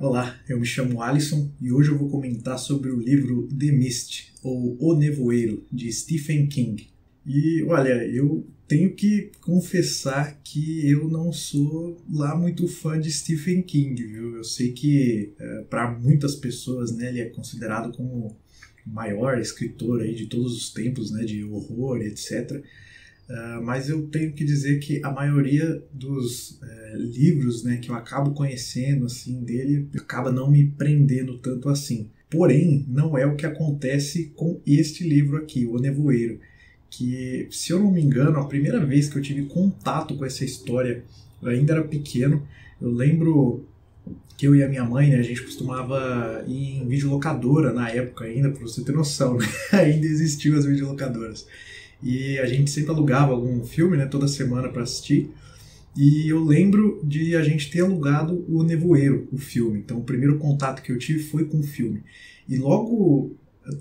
Olá, eu me chamo Alisson e hoje eu vou comentar sobre o livro The Mist, ou O Nevoeiro, de Stephen King. E olha, eu tenho que confessar que eu não sou lá muito fã de Stephen King, viu? Eu sei que é, para muitas pessoas né, ele é considerado como o maior escritor aí de todos os tempos, né, de horror, etc. Uh, mas eu tenho que dizer que a maioria dos uh, livros né, que eu acabo conhecendo assim dele acaba não me prendendo tanto assim. Porém, não é o que acontece com este livro aqui, O Nevoeiro, que, se eu não me engano, a primeira vez que eu tive contato com essa história, eu ainda era pequeno. Eu lembro que eu e a minha mãe, né, a gente costumava ir em videolocadora na época ainda, para você ter noção, né? ainda existiam as videolocadoras. E a gente sempre alugava algum filme, né, toda semana para assistir. E eu lembro de a gente ter alugado o Nevoeiro, o filme. Então, o primeiro contato que eu tive foi com o filme. E logo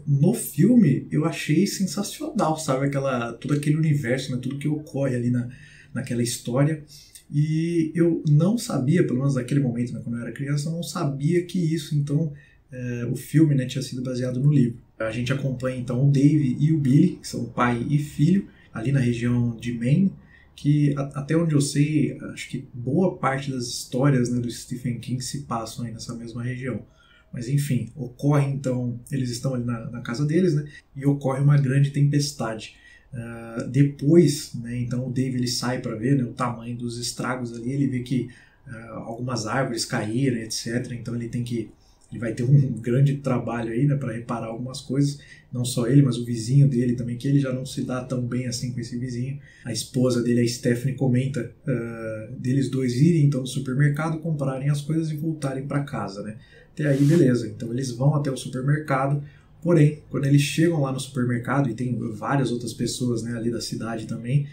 no filme eu achei sensacional, sabe? Aquela, todo aquele universo, né? tudo que ocorre ali na, naquela história. E eu não sabia, pelo menos naquele momento, né, quando eu era criança, eu não sabia que isso, então, é, o filme né, tinha sido baseado no livro. A gente acompanha então o Dave e o Billy, que são pai e filho, ali na região de Maine, que até onde eu sei, acho que boa parte das histórias né, do Stephen King se passam aí nessa mesma região. Mas enfim, ocorre então, eles estão ali na, na casa deles, né? E ocorre uma grande tempestade. Uh, depois, né, então o Dave ele sai para ver né, o tamanho dos estragos ali, ele vê que uh, algumas árvores caíram, etc. Então ele tem que ele vai ter um grande trabalho aí, né, para reparar algumas coisas. Não só ele, mas o vizinho dele também, que ele já não se dá tão bem assim com esse vizinho. A esposa dele, a Stephanie, comenta uh, deles dois irem então no supermercado, comprarem as coisas e voltarem para casa, né? Até aí, beleza. Então eles vão até o supermercado. Porém, quando eles chegam lá no supermercado e tem várias outras pessoas né, ali da cidade também,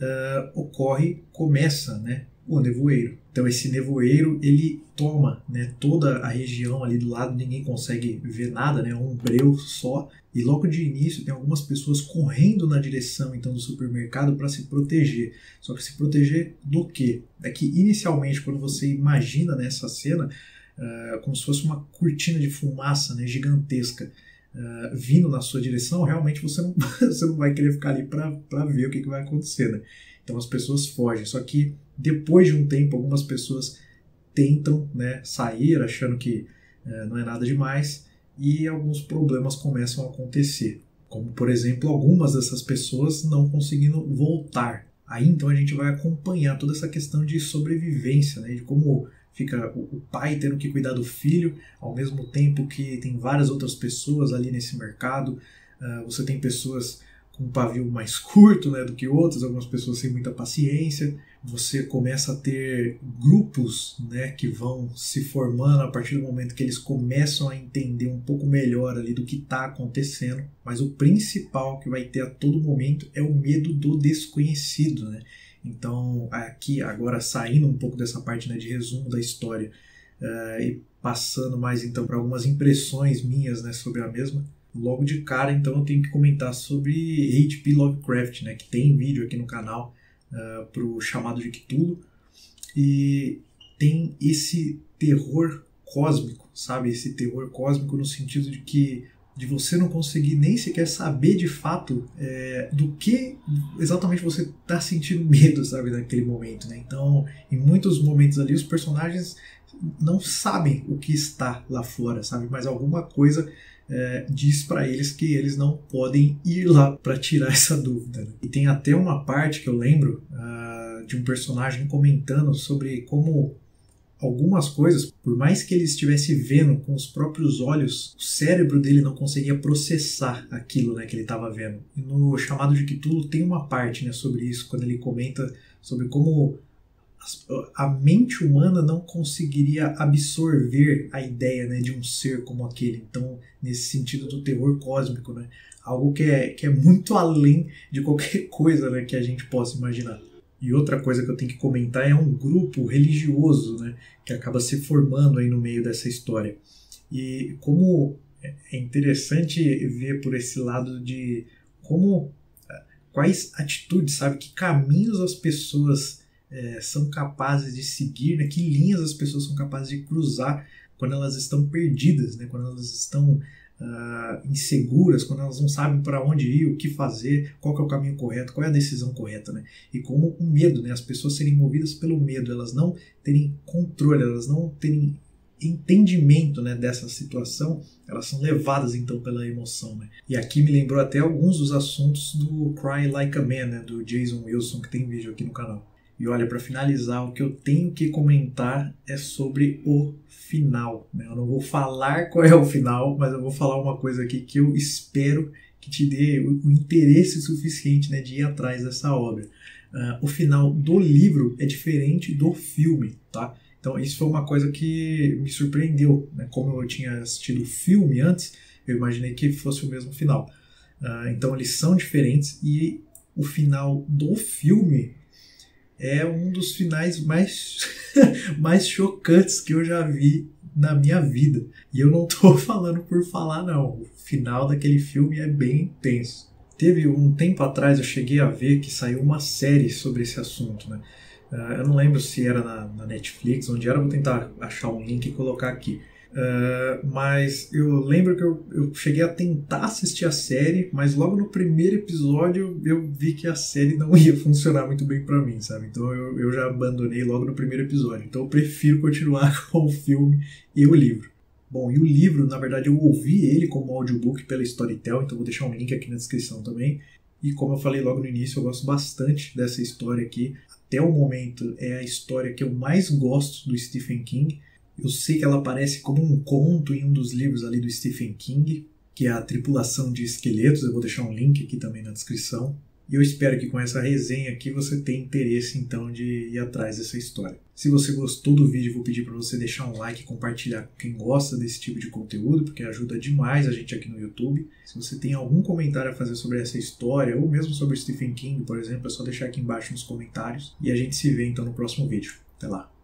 uh, ocorre, começa né, o nevoeiro. Então esse nevoeiro ele toma né, toda a região ali do lado, ninguém consegue ver nada, né, um breu só. E logo de início tem algumas pessoas correndo na direção então do supermercado para se proteger. Só que se proteger do quê? É que inicialmente quando você imagina nessa cena, uh, como se fosse uma cortina de fumaça né, gigantesca. Uh, vindo na sua direção, realmente você não, você não vai querer ficar ali para ver o que, que vai acontecer. Né? Então as pessoas fogem. Só que depois de um tempo, algumas pessoas tentam né, sair achando que uh, não é nada demais e alguns problemas começam a acontecer. Como, por exemplo, algumas dessas pessoas não conseguindo voltar. Aí então a gente vai acompanhar toda essa questão de sobrevivência, né, de como fica o pai tendo que cuidar do filho, ao mesmo tempo que tem várias outras pessoas ali nesse mercado. Uh, você tem pessoas com um pavio mais curto né, do que outras, algumas pessoas sem muita paciência. Você começa a ter grupos né, que vão se formando a partir do momento que eles começam a entender um pouco melhor ali do que está acontecendo. Mas o principal que vai ter a todo momento é o medo do desconhecido. Né? Então, aqui, agora saindo um pouco dessa parte né, de resumo da história uh, e passando mais então para algumas impressões minhas né, sobre a mesma, logo de cara, então eu tenho que comentar sobre H.P. Lovecraft, né, que tem vídeo aqui no canal uh, para o chamado de Cthulhu, e tem esse terror cósmico, sabe? Esse terror cósmico no sentido de que de você não conseguir nem sequer saber de fato é, do que exatamente você está sentindo medo, sabe, naquele momento, né? Então, em muitos momentos ali, os personagens não sabem o que está lá fora, sabe? Mas alguma coisa é, diz para eles que eles não podem ir lá para tirar essa dúvida. Né? E tem até uma parte que eu lembro uh, de um personagem comentando sobre como algumas coisas, por mais que ele estivesse vendo com os próprios olhos, o cérebro dele não conseguia processar aquilo né, que ele estava vendo. E no chamado de Cthulhu tem uma parte né, sobre isso, quando ele comenta sobre como a mente humana não conseguiria absorver a ideia né, de um ser como aquele. Então, nesse sentido do terror cósmico, né, algo que é, que é muito além de qualquer coisa né, que a gente possa imaginar. E outra coisa que eu tenho que comentar é um grupo religioso né, que acaba se formando aí no meio dessa história. E como é interessante ver por esse lado de como quais atitudes, sabe, que caminhos as pessoas é, são capazes de seguir, né, que linhas as pessoas são capazes de cruzar quando elas estão perdidas, né? quando elas estão uh, inseguras, quando elas não sabem para onde ir, o que fazer, qual é o caminho correto, qual é a decisão correta. Né? E como o medo, né? as pessoas serem movidas pelo medo, elas não terem controle, elas não terem entendimento né, dessa situação, elas são levadas então pela emoção. Né? E aqui me lembrou até alguns dos assuntos do Cry Like a Man, né, do Jason Wilson, que tem vídeo aqui no canal. E olha, para finalizar, o que eu tenho que comentar é sobre o final. Né? Eu não vou falar qual é o final, mas eu vou falar uma coisa aqui que eu espero que te dê o, interesse suficiente né, de ir atrás dessa obra. Uh, o final do livro é diferente do filme, tá? Então isso foi uma coisa que me surpreendeu, né? Como eu tinha assistido o filme antes, eu imaginei que fosse o mesmo final. Uh, então eles são diferentes e o final do filme é um dos finais mais, mais chocantes que eu já vi na minha vida. E eu não tô falando por falar, não. O final daquele filme é bem intenso. Teve um tempo atrás eu cheguei a ver que saiu uma série sobre esse assunto, né? Uh, eu não lembro se era na, na, Netflix, onde era, vou tentar achar um link e colocar aqui. Uh, mas eu lembro que eu, eu, cheguei a tentar assistir a série, mas logo no primeiro episódio eu vi que a série não ia funcionar muito bem para mim, sabe? Então eu, eu já abandonei logo no primeiro episódio. Então eu prefiro continuar com o filme e o livro. Bom, e o livro, na verdade, eu ouvi ele como audiobook pela Storytel, então vou deixar um link aqui na descrição também. E como eu falei logo no início, eu gosto bastante dessa história aqui até o momento é a história que eu mais gosto do Stephen King. Eu sei que ela aparece como um conto em um dos livros ali do Stephen King, que é a Tripulação de Esqueletos. Eu vou deixar um link aqui também na descrição. E eu espero que com essa resenha aqui você tenha interesse então de ir atrás dessa história. Se você gostou do vídeo, vou pedir para você deixar um like e compartilhar com quem gosta desse tipo de conteúdo, porque ajuda demais a gente aqui no YouTube. Se você tem algum comentário a fazer sobre essa história, ou mesmo sobre Stephen King, por exemplo, é só deixar aqui embaixo nos comentários. E a gente se vê então no próximo vídeo. Até lá!